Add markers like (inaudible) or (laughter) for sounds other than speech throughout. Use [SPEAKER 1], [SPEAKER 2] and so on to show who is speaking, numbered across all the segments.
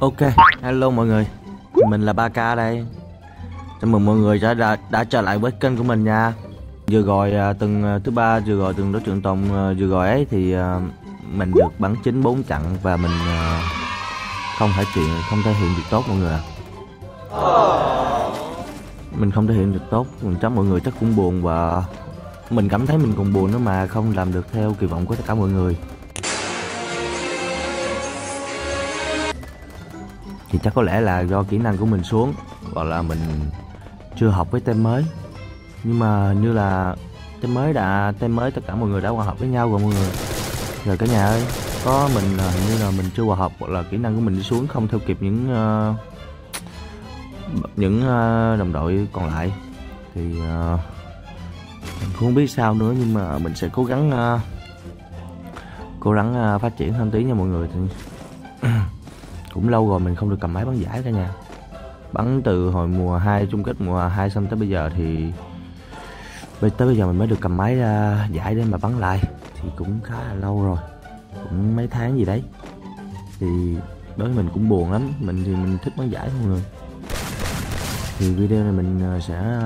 [SPEAKER 1] Ok, hello mọi người. Mình là 3K đây. Chào mừng mọi người đã, đã, đã trở lại với kênh của mình nha. Vừa rồi à, từng à, thứ ba vừa rồi từng đối trưởng tổng à, vừa rồi ấy thì à, mình được bắn chính bốn chặn và mình không thể chuyện không thể hiện được tốt mọi người ạ. Mình không thể hiện được tốt, mình chắc mọi người chắc cũng buồn và mình cảm thấy mình còn buồn nữa mà không làm được theo kỳ vọng của tất cả mọi người. Thì chắc có lẽ là do kỹ năng của mình xuống hoặc là mình chưa học với team mới. Nhưng mà như là team mới đã team mới tất cả mọi người đã hòa hợp với nhau rồi mọi người. Rồi cả nhà ơi có mình hình như là mình chưa hòa hợp hoặc là kỹ năng của mình đi xuống không theo kịp những uh, những uh, đồng đội còn lại. Thì uh, không biết sao nữa nhưng mà mình sẽ cố gắng uh, cố gắng uh, phát triển hơn tí nha mọi người. (clears throat) Cũng lâu rồi mình không được cầm máy bắn giải cả nhà. Bắn từ hồi mùa 2 chung kết mùa 2 xong tới bây giờ thì tới bây giờ mình mới được cầm máy ra giải để mà bắn lại. Thì cũng khá là lâu rồi cũng mấy tháng gì đấy. Thì đối với mình cũng buồn lắm mình thì mình thích bắn giải mọi người. Thì video này mình sẽ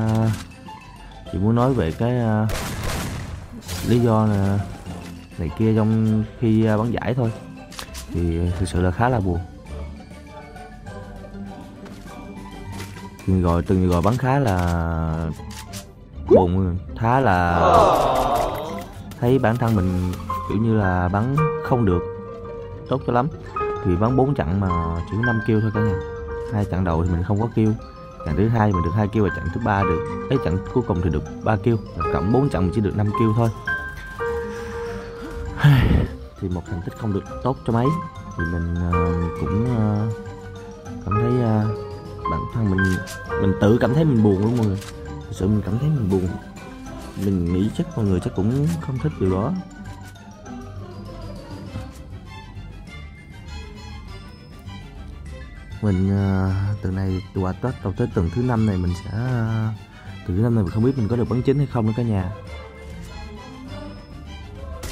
[SPEAKER 1] chỉ muốn nói về cái uh, lý do này, này kia trong khi ờ, bắn giải thôi. Thì thực sự là khá là buồn. Từng gọi từng gọi bắn khá là buồn khá là thấy bản thân mình kiểu như là bắn không được tốt cho lắm. Thì bắn bốn chặng mà chỉ 5 kêu thôi cả nhà. Hai chặng đầu thì mình không có kêu chặng thứ hai mình được hai kêu và chặng thứ ba được. Ấy chặng cuối cùng thì được ba kêu. Cộng bốn chặng mình chỉ được năm kêu thôi. (sighs) Thì một thành tích không được tốt cho mấy. Thì mình uh, cũng uh, cảm thấy uh, bản thân mình mình tự cảm thấy mình buồn luôn mọi người. Thật sự mình cảm thấy mình buồn. Mình nghĩ chắc mọi người chắc cũng không thích điều đó. Mình uh, từ này qua tết đầu tới tuần thứ năm này mình sẽ ờ, uh, từ thứ năm này mình không biết mình có được bắn chính hay không nữa cả nhà.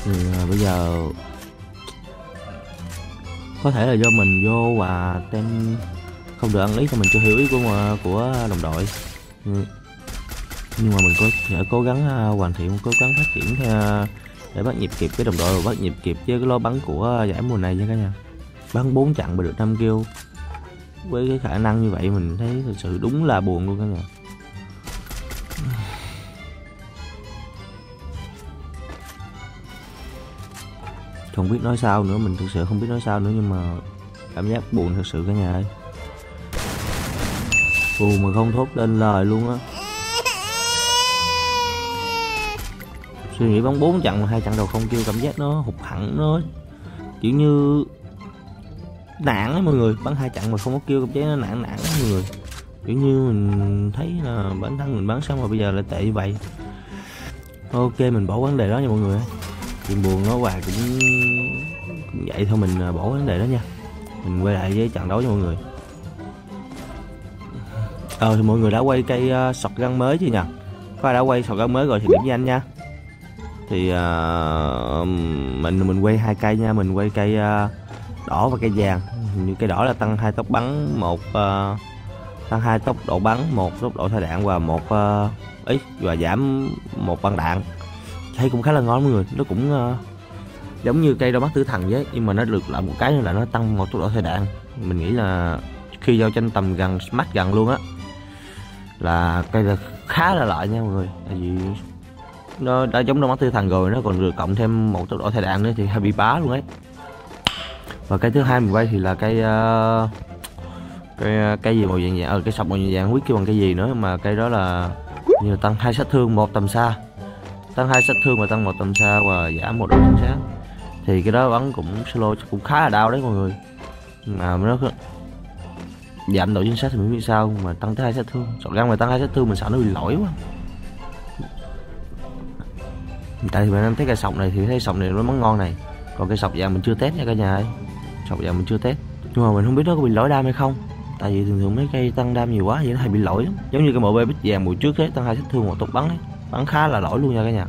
[SPEAKER 1] Thì uh, bây giờ có thể là do mình vô và tem không được ăn ý thì mình chưa hiểu ý của của đồng đội. Ừ. Nhưng mà mình có thể cố gắng hoàn thiện cố gắng phát triển theo để bắt nhịp kịp với đồng đội và bắt nhịp kịp với cái lô bắn của giải mùa này nha cả nhà. Bắn 4 chặn mà được 5 kill với cái khả năng như vậy mình thấy thực sự đúng là buồn luôn cả nhà. Không biết nói sao nữa, mình thực sự không biết nói sao nữa nhưng mà cảm giác buồn thật sự cả nhà ơi. Buồn mà không thốt lên lời luôn á. Suy nghĩ bóng bốn trận mà hai trận đầu không kêu cảm giác nó hụt hẳn nó kiểu như nản á mọi người. Bắn hai chặn mà không có kêu cảm chế nó nản nản mọi người. Kiểu như mình thấy là bản thân mình bắn xong mà bây giờ lại tệ như vậy. Ok mình bỏ vấn đề đó nha mọi người. Chuyện buồn nó hoài cũng vậy thôi mình à, bỏ vấn đề đó nha. Mình quay lại với trận đấu cho mọi người. Ờ thì mọi người đã quay cây uh, sọt găng mới chưa nhỉ? Có ai đã quay sọt găng mới rồi thì điểm với anh nha. Thì uh, mình mình quay hai cây nha mình quay cây uh, đỏ và cây vàng. Như cây đỏ là tăng hai tốc bắn một uh, tăng hai tốc độ bắn một tốc độ thay đạn và một uh, và giảm một băng đạn. Thấy cũng khá là ngon mọi người nó cũng uh, giống như cây đôi mắt tử thần vậy nhưng mà nó được lại một cái là nó tăng một tốc độ thay đạn. Mình nghĩ là khi giao tranh tầm gần mắt gần luôn á là cây là khá là lợi nha mọi người. Tại vì nó đã giống đôi mắt tư thần rồi nó còn được cộng thêm một tốc độ thay đạn nữa thì hơi bị bá luôn ấy và cái thứ hai mình quay thì là cây uh, cây cái gì màu vàng vàng ờ cái sọc màu vàng vàng biết kêu bằng cái gì nữa mà cây đó là như là tăng hai sát thương một tầm xa. Tăng hai sát thương và tăng một tầm xa và giảm một độ chính xác. Thì cái đó bắn cũng solo cũng khá là đau đấy mọi người. Mà nó giảm độ chính xác thì mình biết sao mà tăng tới hai sát thương. Sọt găng mà tăng hai sát thương mình sợ nó bị lỗi quá. Tại vì mình thấy cái sọc này thì thấy sọc này nó món ngon này. Còn cái sọc vàng mình chưa test nha cả nhà ơi sau giờ mình chưa test. Nhưng mà mình không biết nó có bị lỗi đam hay không. Tại vì thường thường mấy cây tăng đam nhiều quá vậy nó hay bị lỗi lắm. Giống như cái bộ bê bích vàng mùa trước ấy, tăng hai sát thương một tốc bắn ấy. Bắn khá là lỗi luôn nha cả nhà.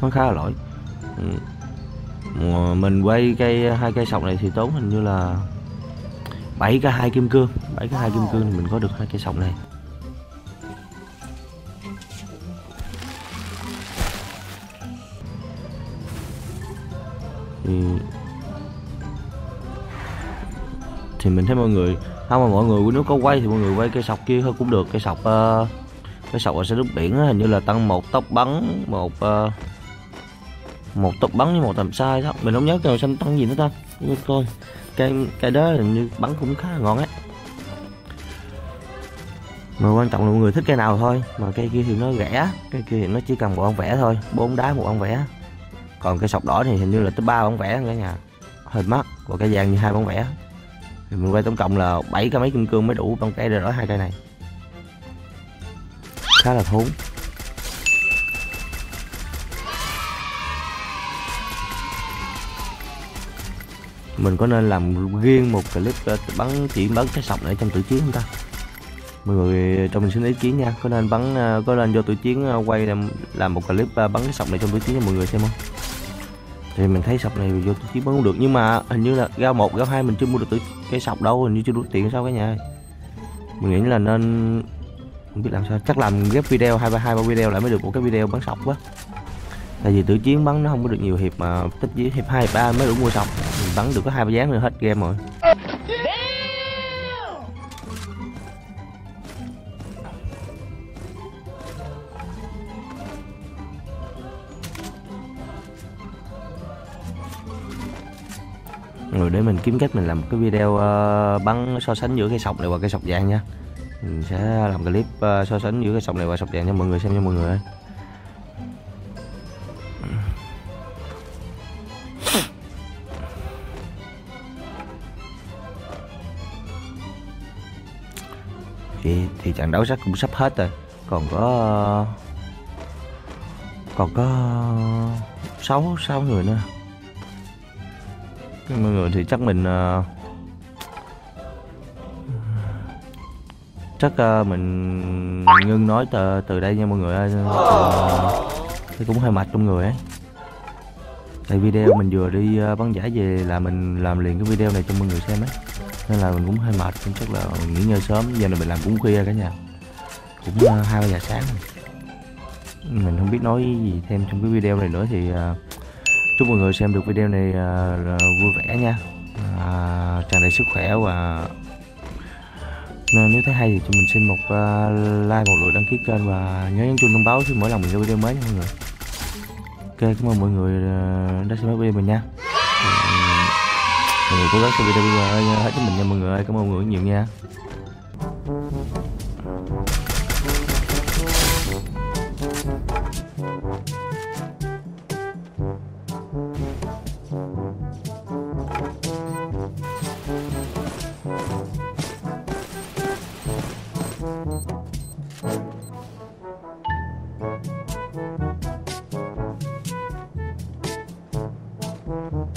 [SPEAKER 1] Bắn khá là lỗi. Ừ. mình quay cây, hai cây sọc này thì tốn hình như là bảy cái hai kim cương. Bảy cái hai kim cương thì mình có được hai cây sọc này. Thì thì mình thấy mọi người không mà mọi người nếu có quay thì mọi người quay cây sọc kia thôi cũng được. Cây sọc uh, cây sọc ở xe nước biển hình như là tăng một tốc bắn một uh, một tốc bắn với một tầm sai đó. Mình không nhớ cây xanh tăng gì nữa ta. Coi cây cây đó hình như bắn cũng khá là ngon ấy. Mà quan trọng là mọi người thích cây nào thôi. Mà cây kia thì nó rẻ cây kia thì nó chỉ cần một ông vẽ thôi. Bốn đá một ông vẽ còn cái sọc đỏ thì hình như là tới ba bóng vẽ cả nhà. Hơi mắc, và cái vàng như hai bóng vẽ. Thì mình quay tổng cộng là bảy cái máy kim cương mới đủ con cây để đổi hai cây này. Khá là thốn mình có nên làm riêng một clip ờ, bắn, chỉ bắn cái sọc này trong tử chiến không ta? Mọi người cho mình xin ý kiến nha. Có nên bắn ờ, có nên vô tử chiến ờ, quay làm làm một clip bắn cái sọc này trong tử chiến cho mọi người xem không? Thì mình thấy sọc này vô chỉ chiến bắn cũng được. Nhưng mà hình như là gao một, gao hai mình chưa mua được cái sọc đâu, hình như chưa đủ tiền sao cả nhà mình nghĩ là nên không biết làm sao. Chắc làm ghép video, hai ba hai ba video lại mới được một cái video bắn sọc quá tại vì tử chiến bắn nó không có được nhiều hiệp mà, tích với hiệp hai ba mới đủ mua sọc. Mình bắn được có hai ba dáng nữa hết game rồi. Rồi để mình kiếm cách mình làm một cái video uh, bắn so sánh giữa cây sọc này và cây sọc vàng nha. Mình sẽ làm clip uh, so sánh giữa cây sọc này và sọc vàng cho mọi người xem cho mọi người thì, thì trận đấu chắc cũng sắp hết rồi. Còn có còn có sáu sáu người nữa mọi người thì chắc mình uh, chắc uh, mình ngưng nói từ từ đây nha mọi người ơi. Uh, cũng hơi mệt trong người ấy. Tại video mình vừa đi uh, bắn giải về là mình làm liền cái video này cho mọi người xem ấy. Nên là mình cũng hơi mệt cũng chắc là nghỉ ngơi sớm. Giờ này mình làm cũng khuya cả nhà. Cũng hai uh, giờ sáng mình không biết nói gì thêm trong cái video này nữa thì uh, chúc mọi người xem được video này uh, vui vẻ nha. Uh, tràn đầy sức khỏe và nên nếu thấy hay thì cho mình xin một uh, like một lượt đăng ký kênh và nhớ nhấn chuông thông báo khi mỗi lần mình ra video mới nha mọi người. Ok cảm ơn mọi người uh, đã xem video mình nha. Mọi người cố gắng xem video bây giờ hết cho mình nha mọi người cảm ơn mọi người nhiều nha. Mm-hmm.